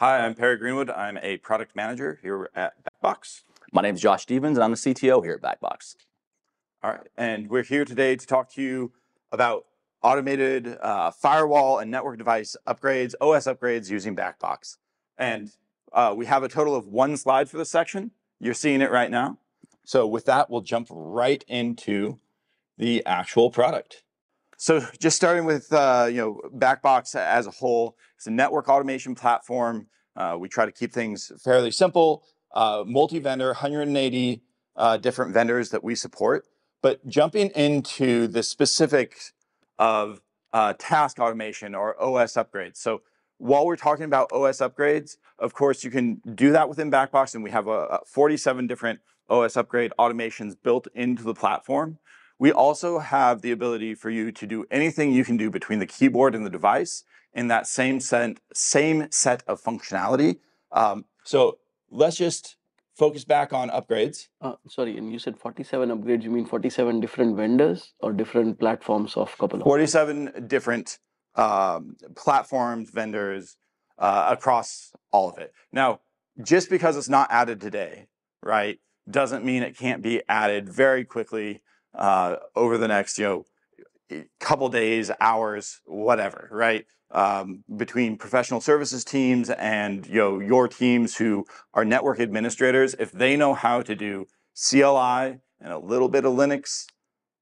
Hi, I'm Perry Greenwood. I'm a product manager here at BackBox. My name is Josh Stephens, and I'm the CTO here at BackBox. All right, and we're here today to talk to you about automated uh, firewall and network device upgrades, OS upgrades using BackBox. And uh, we have a total of one slide for this section. You're seeing it right now. So with that, we'll jump right into the actual product. So just starting with uh, you know BackBox as a whole, it's a network automation platform. Uh, we try to keep things fairly simple, uh, multi-vendor, 180 uh, different vendors that we support. But jumping into the specifics of uh, task automation or OS upgrades. So while we're talking about OS upgrades, of course, you can do that within BackBox, and we have a, a 47 different OS upgrade automations built into the platform. We also have the ability for you to do anything you can do between the keyboard and the device in that same set, same set of functionality. Um, so let's just focus back on upgrades. Uh, sorry, and you said 47 upgrades. You mean 47 different vendors or different platforms of couple 47 different um, platforms, vendors uh, across all of it. Now, just because it's not added today, right, doesn't mean it can't be added very quickly uh, over the next, you know, couple days, hours, whatever, right? Um, between professional services teams and you know your teams who are network administrators, if they know how to do CLI and a little bit of Linux,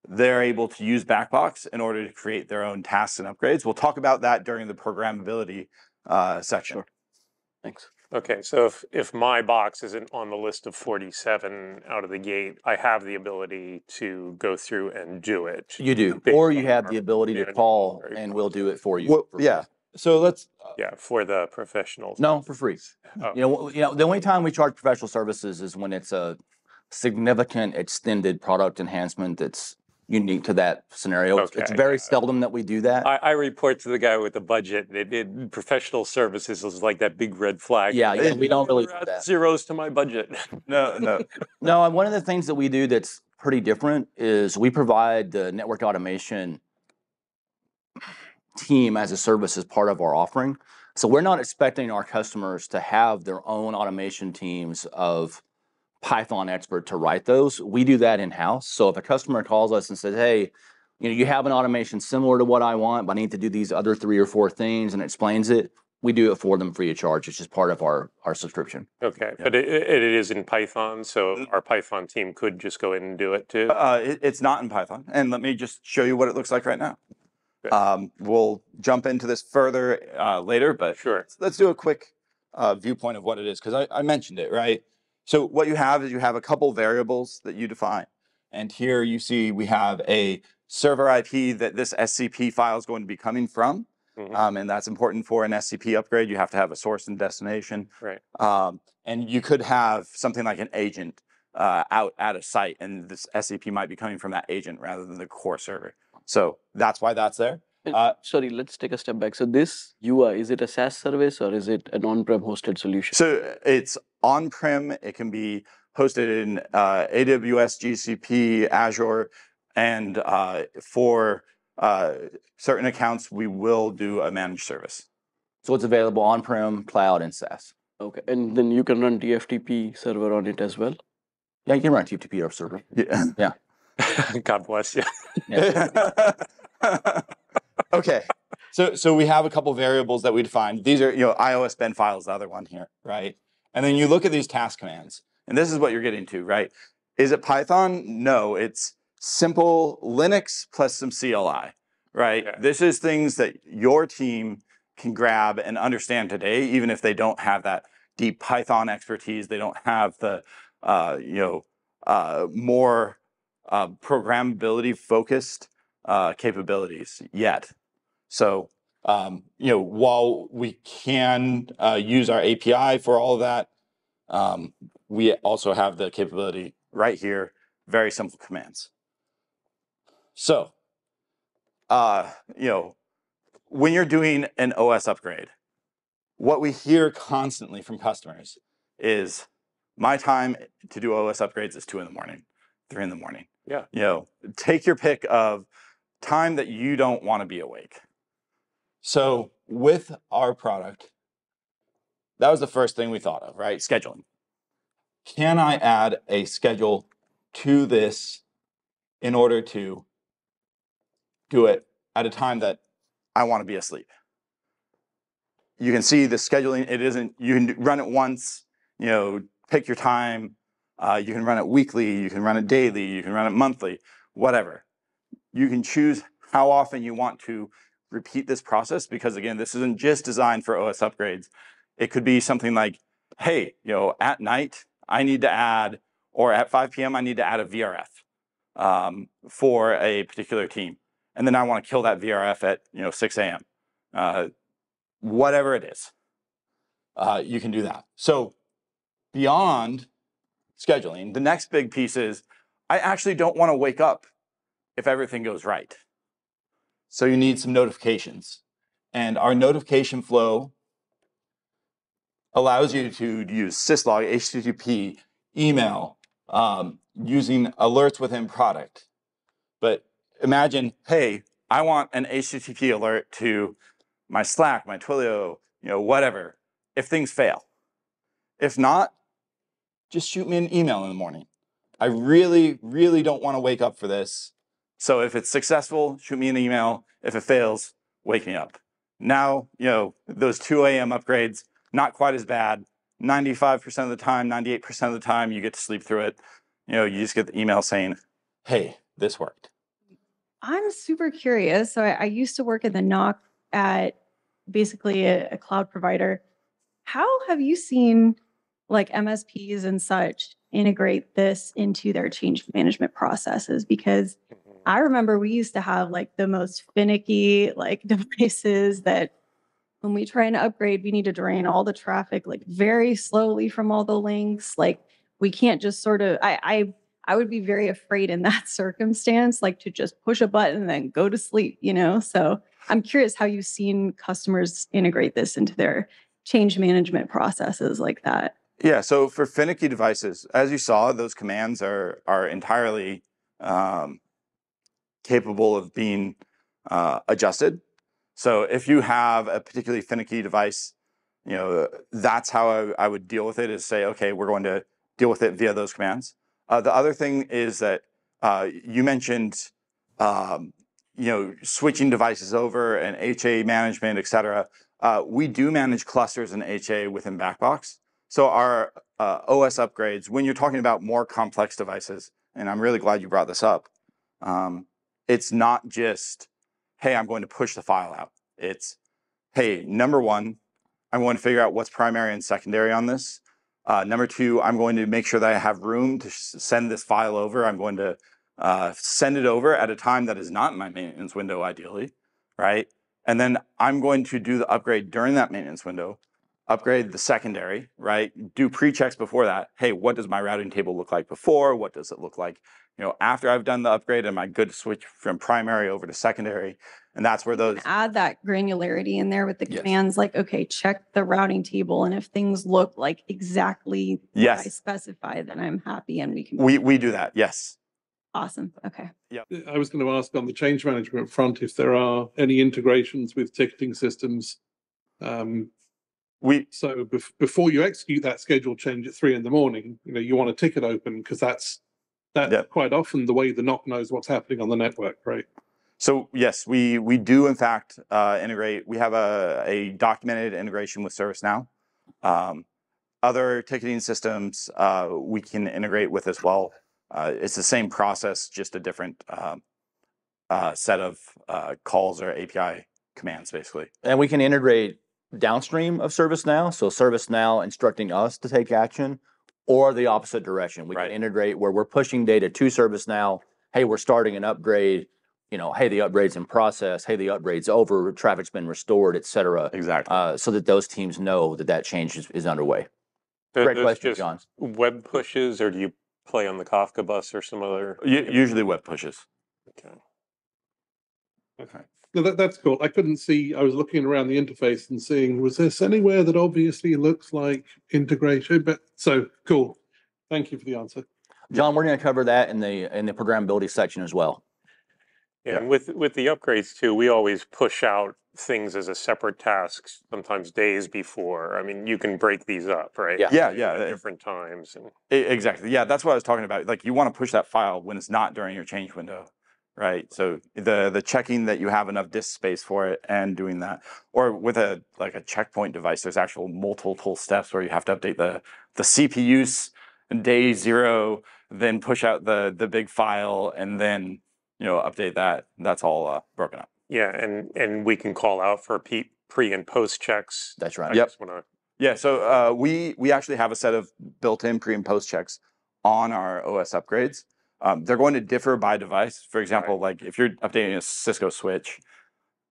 they're able to use BackBox in order to create their own tasks and upgrades. We'll talk about that during the programmability uh, section. Sure. Thanks. Okay, so if, if my box isn't on the list of 47 out of the gate, I have the ability to go through and do it. You do, Based or you on have our the ability to data call, and we'll do it for you. Well, for yeah. free. So let's. Uh, yeah, for the professionals. No, for free. Oh. You know, you know, the only time we charge professional services is when it's a significant extended product enhancement that's unique to that scenario. It's- It's very got seldom that we do that. I, I report to the guy with the budget. It, it, professional services is like that big red flag. Yeah, yeah, we don't really do that. Zeros to my budget. No, no. No, and one of the things that we do that's pretty different is we provide the network automation team as a service as part of our offering. So we're not expecting our customers to have their own automation teams of Python expert to write those. We do that in house. So if a customer calls us and says, "Hey, you know, you have an automation similar to what I want, but I need to do these other three or four things," and explains it, we do it for them free of charge. It's just part of our our subscription. Okay, but it, it it is in Python, so our Python team could just go in and do it too. Uh, it, it's not in Python. And let me just show you what it looks like right now. Um, we'll jump into this further uh, later, but Sure. let's do a quick uh, viewpoint of what it is because I, I mentioned it, right? So what you have is you have a couple variables that you define. And here you see we have a server IP that this SCP file is going to be coming from. Mhm. Um, and that's important for an SCP upgrade. You have to have a source and destination. Right. Um, and you could have something like an agent uh, out at a site, and this SCP might be coming from that agent rather than the core server. So that's why that's there. Uh, sorry, let's take a step back. So this UI, is it a SaaS service or is it an on-prem hosted solution? So it's on-prem. It can be hosted in uh, AWS, GCP, Azure, and uh, for uh, certain accounts, we will do a managed service. So it's available on-prem, cloud, and SaaS. Okay, and then you can run TFTP server on it as well. Yeah, you can run a TFTP or server. Yeah. yeah. God bless you. okay. So so we have a couple variables that we defined. These are, you know, iOS bin files, the other one here, right? And then you look at these task commands, and this is what you're getting to, right? Is it Python? No, it's simple Linux plus some CLI, right? This is things that your team can grab and understand today, even if they don't have that deep Python expertise, they don't have the, uh, you know, uh, more uh, programmability focused uh, capabilities yet. So, um, you know, while we can uh, use our API for all of that, um, we also have the capability right here, very simple commands. So, uh, you know, when you're doing an OS upgrade, what we hear constantly from customers is my time to do OS upgrades is two in the morning, three in the morning. Yeah. You know, take your pick of time that you don't want to be awake. So with our product, that was the first thing we thought of, right? Scheduling. Can I add a schedule to this in order to do it at a time that I want to be asleep? You can see the scheduling, it isn't, you can run it once, you know, pick your time. Uh, you can run it weekly, you can run it daily, you can run it monthly, whatever. You can choose how often you want to repeat this process because again, this isn't just designed for OS upgrades. It could be something like, hey, you know, at night I need to add, or at 5 p.m. I need to add a VRF um, for a particular team, and then I want to kill that VRF at you know 6 a.m. Uh, whatever it is, uh, you can do that. So beyond scheduling, the next big piece is I actually don't want to wake up if everything goes right. So you need some notifications. And our notification flow allows you to use syslog, HTTP, email, um, using alerts within product. But imagine, hey, I want an HTTP alert to my Slack, my Twilio, you know, whatever, if things fail. If not, just shoot me an email in the morning. I really, really don't want to wake up for this. So if it's successful, shoot me an email. If it fails, wake me up. Now, you know, those 2 a.m. upgrades, not quite as bad. 95% of the time, 98% of the time, you get to sleep through it. You know, you just get the email saying, hey, this worked. I'm super curious. So I, I used to work in the NOC at basically a, a cloud provider. How have you seen like MSPs and such integrate this into their change management processes? Because I remember we used to have like the most finicky like devices that when we try and upgrade, we need to drain all the traffic like very slowly from all the links. Like we can't just sort of I I I would be very afraid in that circumstance, like to just push a button and then go to sleep, you know? So I'm curious how you've seen customers integrate this into their change management processes like that. Yeah, so for finicky devices, as you saw, those commands are are entirely um, capable of being uh, adjusted. So if you have a particularly finicky device, you know that's how I, I, would deal with it. Is say, okay, we're going to deal with it via those commands. Uh, the other thing is that uh, you mentioned, um, you know, switching devices over and HA management, et cetera. Uh, we do manage clusters and HA within BackBox. So our uh, OS upgrades, when you're talking about more complex devices, and I'm really glad you brought this up, um, it's not just, hey, I'm going to push the file out. It's, hey, number one, I'm going to figure out what's primary and secondary on this. Uh, number two, I'm going to make sure that I have room to send this file over. I'm going to uh, send it over at a time that is not in my maintenance window, ideally, right? And then I'm going to do the upgrade during that maintenance window upgrade the secondary, right? Do pre-checks before that. Hey, what does my routing table look like before? What does it look like, you know, after I've done the upgrade? Am I good to switch from primary over to secondary? And that's where those add that granularity in there with the Yes. commands like, okay, check the routing table. And if things look like exactly what I specify, then I'm happy and we can we we do that. Yes. awesome. Okay. Yeah. I was going to ask on the change management front if there are any integrations with ticketing systems. Um, We so bef- before you execute that schedule change at three in the morning, you know, you want a ticket open because that's that's Yep. quite often the way the NOC knows what's happening on the network, right? So yes, we we do in fact uh, integrate. We have a, a documented integration with ServiceNow. Um, other ticketing systems uh, we can integrate with as well. Uh, it's the same process, just a different um, uh, set of uh, calls or API commands, basically. And we can integrate downstream of ServiceNow, so ServiceNow instructing us to take action, or the opposite direction. We Right. can integrate where we're pushing data to ServiceNow. Hey, we're starting an upgrade. You know, hey, the upgrade's in process. Hey, the upgrade's over. Traffic's been restored, et cetera. Exactly. Uh, so that those teams know that that change is, is underway. Th- Great question, John. Web pushes, or do you play on the Kafka bus or some other? Usually web pushes. Okay. Okay. No, that, that's cool. I couldn't see, I was looking around the interface and seeing, was this anywhere that obviously looks like integration? But so cool. Thank you for the answer. John, we're going to cover that in the in the programmability section as well. Yeah, Yeah. and with with the upgrades too, we always push out things as a separate task, sometimes days before. I mean, you can break these up, right? Yeah. Yeah, At yeah. it- Different times and. Exactly. Yeah, that's what I was talking about. Like you want to push that file when it's not during your change window, right? So the the checking that you have enough disk space for it and doing that, or with a like a Check Point device, there's actual multiple steps where you have to update the the CPU's day zero, then push out the the big file, and then you know update that. That's all uh, broken up. Yeah, and, and we can call out for pre and post checks. That's I right. Yep. just wanna, Yeah, so uh, we we actually have a set of built-in pre and post checks on our OS upgrades. Um, they're going to differ by device. For example, like if you're updating a Cisco switch,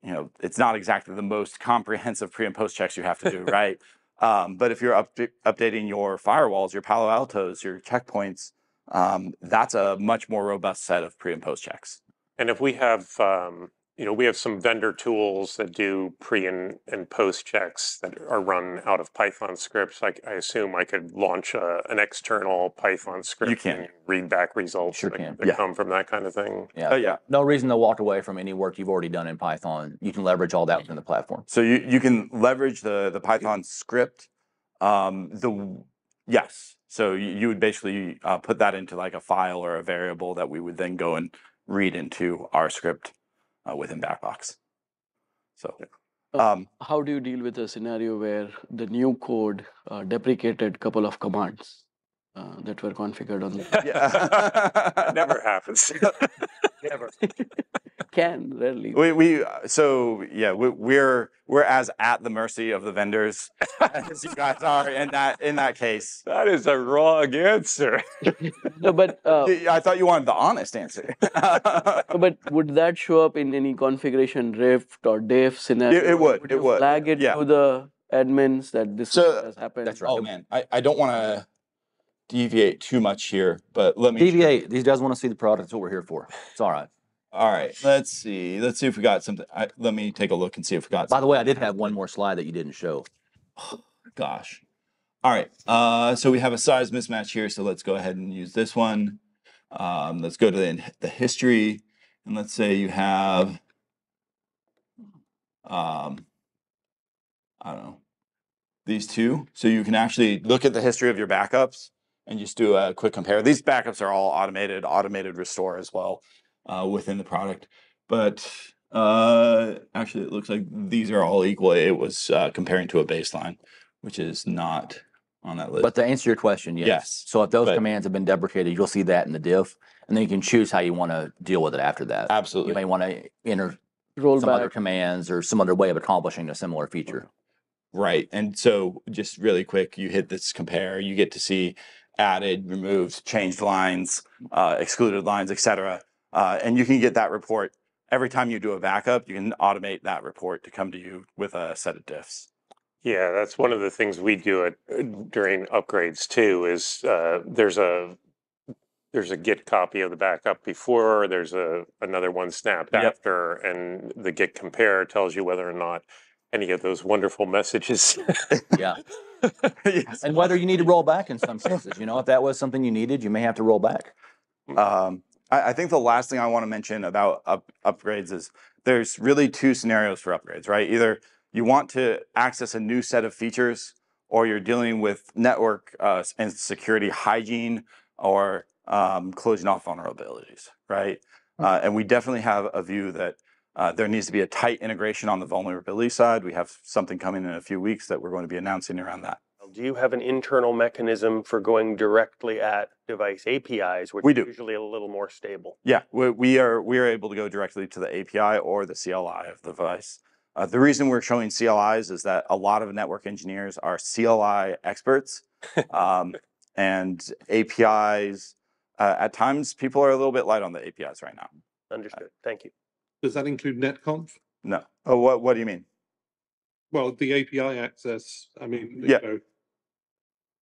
you know it's not exactly the most comprehensive pre and post checks you have to do, right? Um, but if you're upda- updating your firewalls, your Palo Altos, your Check Points, um, that's a much more robust set of pre and post checks. and if we have, um, you know, we have some vendor tools that do pre and, and post checks that are run out of Python scripts. Like, I assume I could launch a, an external Python script. you can. and Read back results Sure that, can. that Yeah. come from that kind of thing. Yeah. Oh yeah. No reason to walk away from any work you've already done in Python. You can leverage all that within the platform. So you, you can leverage the the Python script. Um, the yes, so you, you would basically uh, put that into like a file or a variable that we would then go and read into our script uh, within BackBox. So, Uh, um, How do you deal with a scenario where the new code uh, deprecated couple of commands uh, that were configured on the yeah, Never happens. Never. can rarely. We, we uh, so yeah we, we're we're as at the mercy of the vendors as you guys are in that in that case. That is a wrong answer. No, but uh, Y- I thought you wanted the honest answer. but would that show up in any configuration rift or diff scenario? it would, it you would, Flag it yeah. to the admins that this So, has happened. that's right. Oh man, I, I don't want to deviate too much here, but let me DVA, these guys want to see the product. That's what we're here for. It's all right. All right, let's see. Let's see if we got something. I, let me take a look and see if we got. By the way, I did have one more slide that you didn't show. Gosh. All right. Uh, so we have a size mismatch here. So let's go ahead and use this one. Um, let's go to the, the history, and let's say you have. Um, I don't know. These two. So you can actually look at the history of your backups and just do a quick compare. These backups are all automated, automated restore as well uh, within the product. But uh, actually, it looks like these are all equal. It was uh, comparing to a baseline, which is not on that list. But to answer your question, yes. Yes, So if those but- commands have been deprecated, you'll see that in the diff, and then you can choose how you want to deal with it after that. Absolutely. You may want to enter Roll some other commands or some other way of accomplishing a similar feature. Right. And so just really quick, you hit this compare, you get to see added, removed, changed lines, uh, excluded lines, etc. Uh, and you can get that report every time you do a backup. You can automate that report to come to you with a set of diffs. Yeah, that's one of the things we do at uh, during upgrades too. Is uh, there's a there's a Git copy of the backup before, there's a another one snapped Yep. after, and the Git compare tells you whether or not any of those wonderful messages. Yeah. yes. And whether you need to roll back in some senses, you know, if that was something you needed, you may have to roll back. Um, I, I think the last thing I want to mention about up, upgrades is there's really two scenarios for upgrades, right? Either you want to access a new set of features, or you're dealing with network uh, and security hygiene, or um, closing off vulnerabilities, right? Uh, and we definitely have a view that there needs to be a tight integration on the vulnerability side. We have something coming in a few weeks that we're going to be announcing around that. Do you have an internal mechanism for going directly at device APIs, which We is do. usually a little more stable? Yeah, we, we are we are able to go directly to the API or the CLI of the device. Uh, the reason we're showing CLIs is that a lot of network engineers are CLI experts, um, and APIs. Uh, at times, people are a little bit light on the APIs right now. Understood. Thank you. Does that include netconf? No. Oh, what what do you mean? Well, the API access, I mean, you Yeah. know,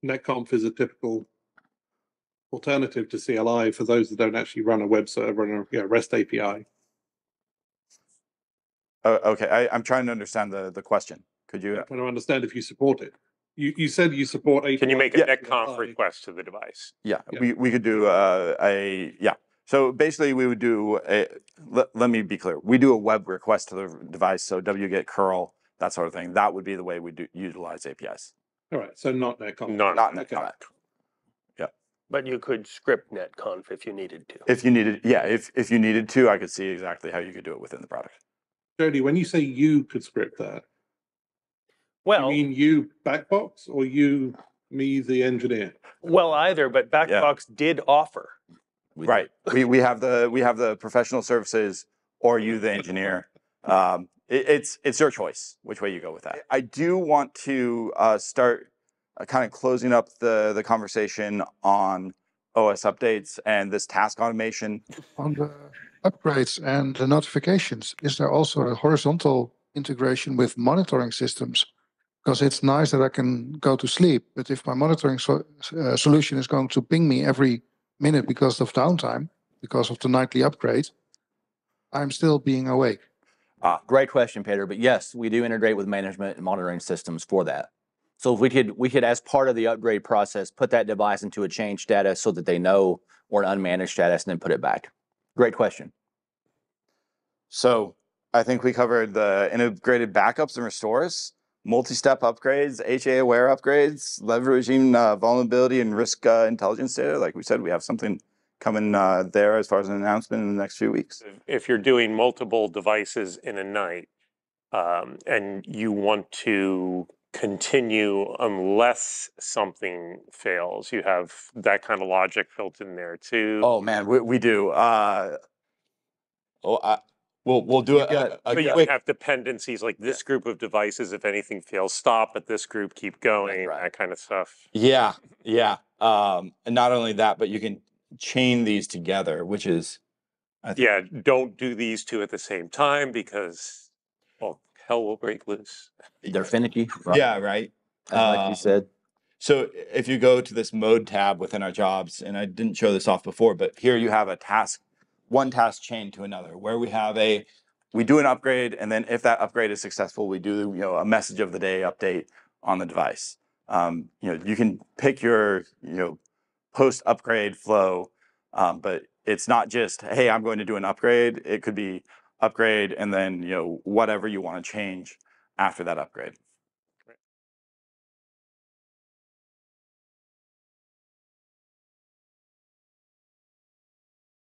netconf is a typical alternative to CLI for those that don't actually run a web server and a you know, REST API. Oh, okay, I, I'm trying to understand the the question. Could you? I'm trying to understand if you support it. You, you said you support API. Can you make a Yeah. netconf CLI. request to the device? Yeah, Yeah. we we could do uh, a yeah. So basically, we would do a. Let, let me be clear. We do a web request to the device, so wget curl that sort of thing. That would be the way we do utilize APIs. All right, so not NetConf. Not, Not Okay. NetConf. Yeah. But you could script netconf if you needed to. If you needed, yeah, if if you needed to, I could see exactly how you could do it within the product. Jody, when you say you could script that, you Well, mean you BackBox or you, me, the engineer? well, either, but BackBox did offer. We- Right. We we have the we have the professional services or you the engineer. Um, it, it's it's your choice which way you go with that. I do want to uh, start uh, kind of closing up the the conversation on OS updates and this task automation. on the upgrades and the notifications, is there also a horizontal integration with monitoring systems? Because it's nice that I can go to sleep, but if my monitoring so, uh, solution is going to ping me every minute because of downtime, because of the nightly upgrade, I'm still being awake. Ah, great question, Peter. But yes, we do integrate with management and monitoring systems for that. So if we could, we could, as part of the upgrade process, put that device into a change status so that they know or an unmanaged status and then put it back. Great question. So I think we covered the integrated backups and restores, multi-step upgrades, HA aware upgrades, leveraging uh, vulnerability and risk uh, intelligence data. Like we said, we have something coming uh, there as far as an announcement in the next few weeks. if- if you're doing multiple devices in a night, um, and you want to continue unless something fails, you have that kind of logic built in there too. Oh man, we, we do. Uh, oh, I, we'll we'll do a, a, a But you quick. have dependencies like this group of devices, if anything fails, stop, but this group keep going, right. that kind of stuff. Yeah, yeah. Um, and not only that, but you can chain these together, which is I think- Yeah, don't do these two at the same time because, well, hell will break loose. They're finicky. right? yeah, right. As like uh, you said. So if you go to this mode tab within our jobs, and I didn't show this off before, but here you have a task, one task chain to another, where we have a, we do an upgrade, and then if that upgrade is successful, we do you know a message of the day update on the device. Um, you know, you can pick your you know post upgrade flow, um, but it's not just hey, I'm going to do an upgrade. It could be upgrade and then you know whatever you want to change after that upgrade.